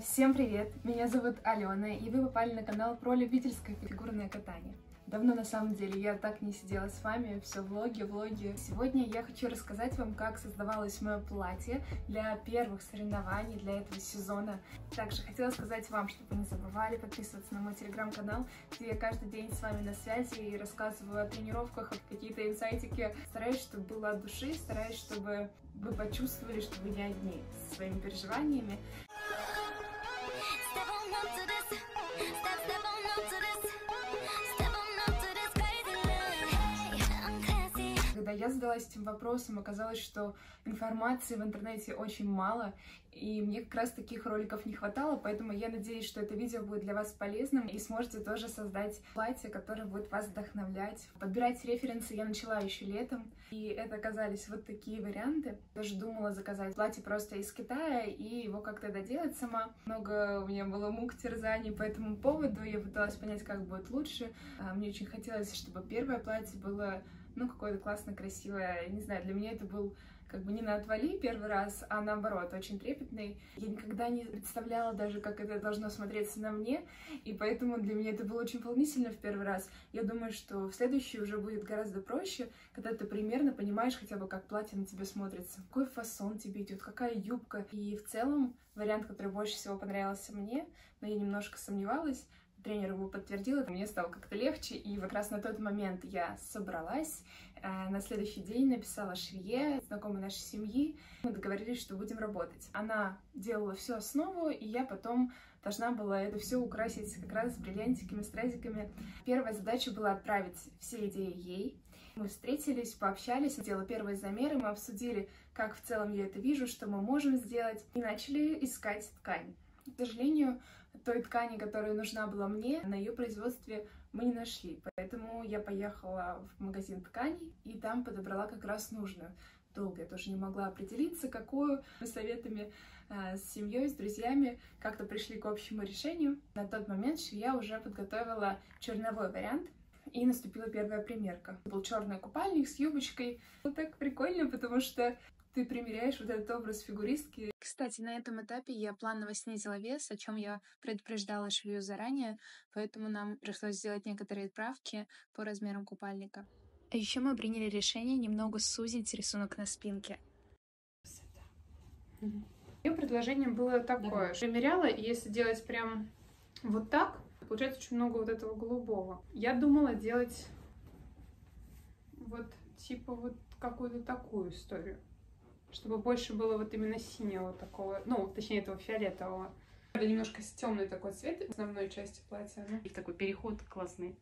Всем привет! Меня зовут Алена, и вы попали на канал про любительское фигурное катание. Давно на самом деле я так не сидела с вами, все влоги, влоги. Сегодня я хочу рассказать вам, как создавалось мое платье для первых соревнований, для этого сезона. Также хотела сказать вам, чтобы не забывали подписываться на мой телеграм-канал, где я каждый день с вами на связи и рассказываю о тренировках, какие-то инсайтики. Стараюсь, чтобы было от души, стараюсь, чтобы вы почувствовали, что вы не одни со своими переживаниями. Я задалась этим вопросом, оказалось, что информации в интернете очень мало, и мне как раз таких роликов не хватало, поэтому я надеюсь, что это видео будет для вас полезным, и сможете тоже создать платье, которое будет вас вдохновлять. Подбирать референсы я начала еще летом, и это оказались вот такие варианты. Даже думала заказать платье просто из Китая и его как-то доделать сама. Много у меня было мук, терзаний по этому поводу, я пыталась понять, как будет лучше. А, Мне очень хотелось, чтобы первое платье было ну, какое-то классное, красивое. Не знаю, для меня это был как бы не на отвали первый раз, а наоборот, очень трепетный. Я никогда не представляла даже, как это должно смотреться на мне, и поэтому для меня это было очень волнительно в первый раз. Я думаю, что в следующий уже будет гораздо проще, когда ты примерно понимаешь хотя бы, как платье на тебе смотрится, какой фасон тебе идет, какая юбка. И в целом вариант, который больше всего понравился мне, но я немножко сомневалась, тренер его подтвердил, это мне стало как-то легче, и как раз на тот момент я собралась, э, на следующий день написала швее, знакомой нашей семьи, мы договорились, что будем работать. Она делала всю основу, и я потом должна была это все украсить как раз бриллиантиками, стразиками. Первая задача была отправить все идеи ей. Мы встретились, пообщались, сделала первые замеры, мы обсудили, как в целом я это вижу, что мы можем сделать, и начали искать ткань. К сожалению, той ткани, которая нужна была мне, на ее производстве мы не нашли. Поэтому я поехала в магазин тканей и там подобрала как раз нужную. Долго я тоже не могла определиться, какую. Мы советами э, с семьей, с друзьями как-то пришли к общему решению. На тот момент швея уже подготовила черновой вариант, и наступила первая примерка. Был черный купальник с юбочкой. Вот так прикольно, потому что ты примеряешь вот этот образ фигуристки. Кстати, на этом этапе я планово снизила вес, о чем я предупреждала швею заранее, поэтому нам пришлось сделать некоторые правки по размерам купальника. А еще мы приняли решение немного сузить рисунок на спинке. Ее предложение было такое. Примеряла, и если делать прям вот так, получается очень много вот этого голубого. Я думала делать вот типа вот какую-то такую историю чтобы больше было вот именно синего такого, ну, точнее, этого фиолетового. Немножко темный такой цвет основной части платья. ну. И такой переход классный.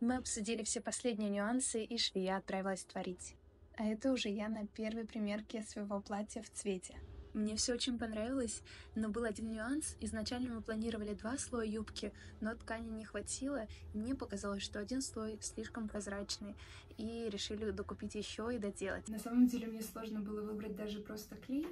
Мы обсудили все последние нюансы, и швея отправилась творить. А это уже я на первой примерке своего платья в цвете. Мне все очень понравилось, но был один нюанс. Изначально мы планировали два слоя юбки, но ткани не хватило, мне показалось, что один слой слишком прозрачный, и решили докупить еще и доделать. На самом деле мне сложно было выбрать даже просто клей,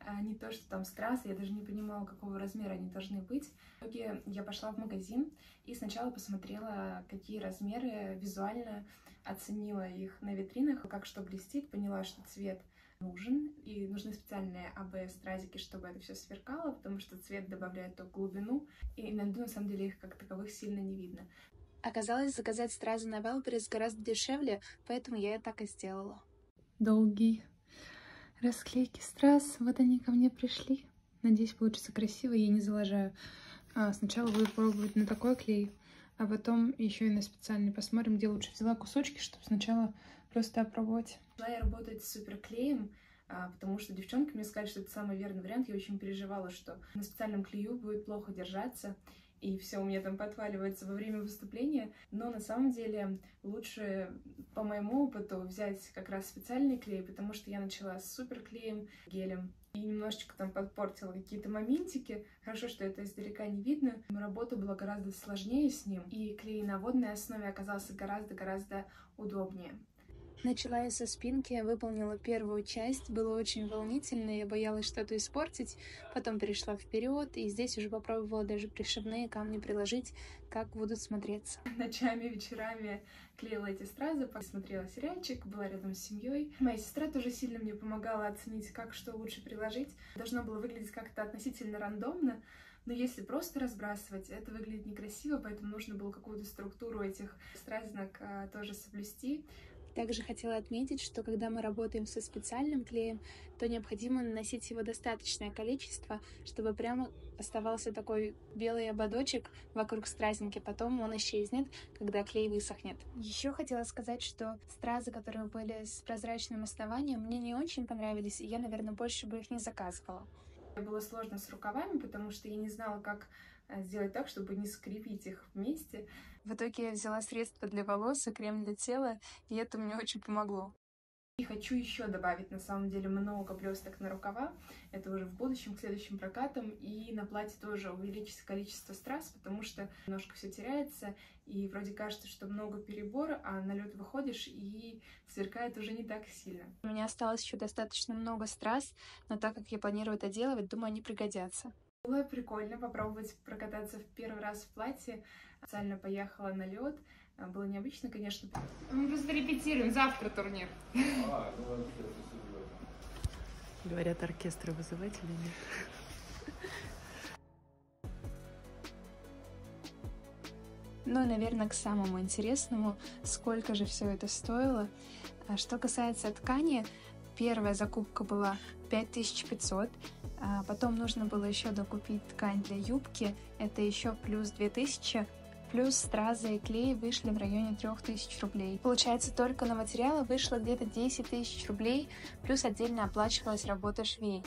а не то, что там страсы, я даже не понимала, какого размера они должны быть. В итоге я пошла в магазин и сначала посмотрела, какие размеры визуально, оценила их на витринах, как что блестит, поняла, что цвет нужен, и нужны специальные АБС-стразики, чтобы это все сверкало, потому что цвет добавляет только глубину, и иногда, на самом деле, их как таковых сильно не видно. Оказалось, заказать стразы на Wildberries гораздо дешевле, поэтому я и так и сделала. Долгий расклейки страз, вот они ко мне пришли. Надеюсь, получится красиво, я не залажаю. А, сначала буду пробовать на такой клей, а потом еще и на специальный. Посмотрим, где лучше взяла кусочки, чтобы сначала просто опробовать. Начала я работать с суперклеем, а, потому что девчонки мне сказали, что это самый верный вариант. Я очень переживала, что на специальном клею будет плохо держаться, и все у меня там подваливается во время выступления. Но на самом деле лучше, по моему опыту, взять как раз специальный клей, потому что я начала с суперклеем, гелем, и немножечко там подпортила какие-то моментики. Хорошо, что это издалека не видно. Но работа была гораздо сложнее с ним, и клей на водной основе оказался гораздо-гораздо удобнее. Начала я со спинки, выполнила первую часть, было очень волнительно, я боялась что-то испортить, потом перешла вперед, и здесь уже попробовала даже пришивные камни приложить, как будут смотреться. Ночами, вечерами клеила эти стразы, посмотрела сериальчик, была рядом с семьей. Моя сестра тоже сильно мне помогала оценить, как что лучше приложить. Должно было выглядеть как-то относительно рандомно, Но если просто разбрасывать, это выглядит некрасиво, поэтому нужно было какую-то структуру этих стразинок а, тоже соблюсти. Также хотела отметить, что когда мы работаем со специальным клеем, то необходимо наносить его достаточное количество, чтобы прямо оставался такой белый ободочек вокруг стразинки, потом он исчезнет, когда клей высохнет. Еще хотела сказать, что стразы, которые были с прозрачным основанием, мне не очень понравились, и я, наверное, больше бы их не заказывала. Было сложно с рукавами, потому что я не знала, как сделать так, чтобы не скрепить их вместе. В итоге я взяла средства для волос и крем для тела, и это мне очень помогло. И хочу еще добавить, на самом деле, много блесток на рукава. Это уже в будущем, к следующим прокатам. И на платье тоже увеличится количество страз, потому что немножко все теряется. И вроде кажется, что много перебора, а на лед выходишь и сверкает уже не так сильно. У меня осталось еще достаточно много страз, но так как я планирую это делать, думаю, они пригодятся. Было прикольно попробовать прокататься в первый раз в платье. Специально поехала на лед. Было необычно, конечно. Мы просто репетируем. Завтра турнир. А. Говорят, оркестры вызывать или нет? Ну и, наверное, к самому интересному, сколько же все это стоило. А Что касается ткани, первая закупка была 5500, а потом нужно было еще докупить ткань для юбки, это еще плюс 2000, плюс стразы и клей вышли в районе 3000 рублей. Получается, только на материалы вышло где-то 10 тысяч рублей, плюс отдельно оплачивалась работа швей.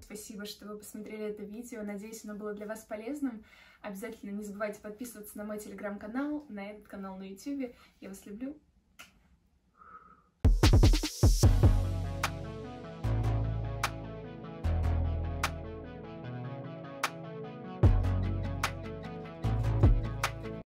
Спасибо, что вы посмотрели это видео. Надеюсь, оно было для вас полезным. Обязательно не забывайте подписываться на мой телеграм-канал, на этот канал на YouTube. Я вас люблю. Peace.